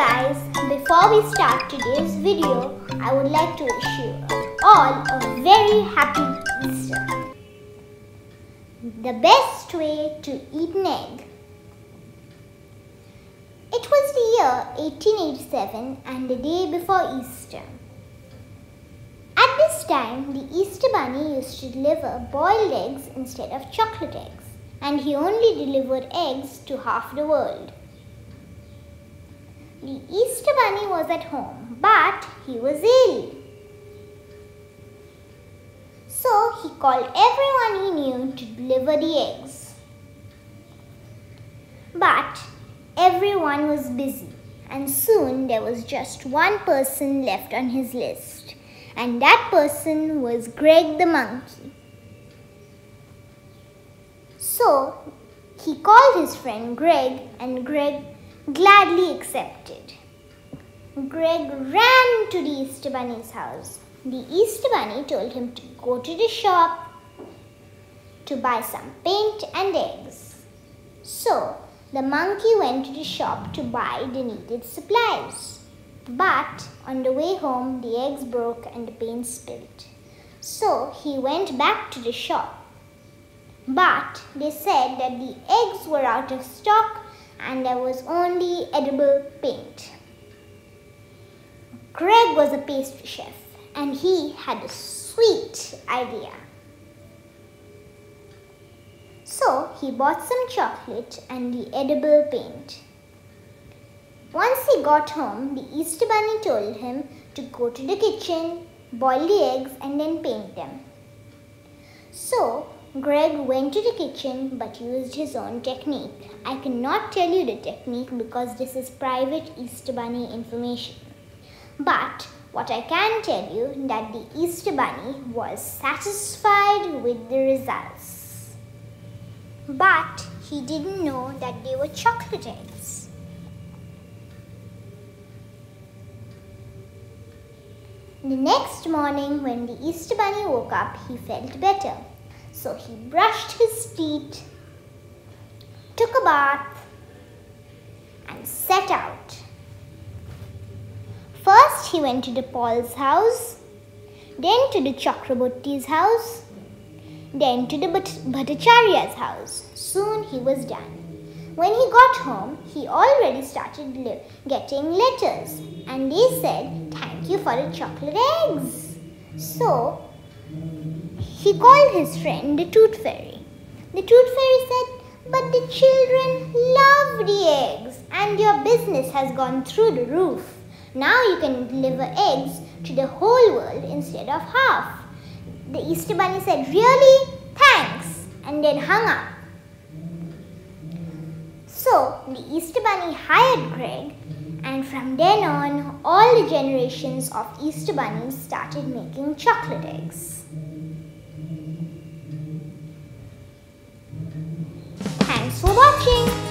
guys, before we start today's video, I would like to wish you all a very happy Easter. The best way to eat an egg. It was the year 1887 and the day before Easter. At this time, the Easter Bunny used to deliver boiled eggs instead of chocolate eggs, and he only delivered eggs to half the world. The Easter Bunny was at home, but he was ill. So he called everyone he knew to deliver the eggs. But everyone was busy, and soon there was just one person left on his list, and that person was Greg the monkey. So he called his friend Greg, and Greg gladly accepted. Greg ran to the Easter Bunny's house. The Easter Bunny told him to go to the shop to buy some paint and eggs. So, the monkey went to the shop to buy the needed supplies. But on the way home, the eggs broke and the paint spilled. So, he went back to the shop. But they said that the eggs were out of stock and there was only edible paint. Greg was a pastry chef and he had a sweet idea. So he bought some chocolate and the edible paint. Once he got home, the Easter Bunny told him to go to the kitchen, boil the eggs, and then paint them. So Greg went to the kitchen but used his own technique. I cannot tell you the technique because this is private Easter Bunny information. But what I can tell you is that the Easter Bunny was satisfied with the results. But he didn't know that they were chocolate eggs. The next morning when the Easter Bunny woke up, he felt better. So he brushed his teeth, took a bath, and set out. First, he went to the Paul's house, then to the Chakraborty's house, then to the Bhattacharya's house. Soon he was done. When he got home, he already started getting letters, and they said, Thank you for the chocolate eggs. So, he called his friend the Tooth Fairy. The Tooth Fairy said, But the children love the eggs and your business has gone through the roof. Now you can deliver eggs to the whole world instead of half. The Easter Bunny said, Really? Thanks, and then hung up. So the Easter Bunny hired Greg, and from then on, all the generations of Easter Bunnies started making chocolate eggs. Thanks for watching.